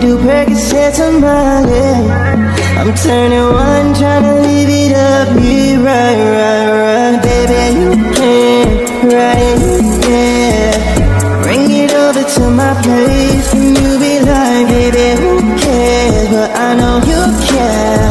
turning to Percocets on my head. I'm turning one, trying to leave it up here Right, right, right. Baby, you can't right, yeah. Bring it over to my place And you be like, baby, who cares? But I know you care.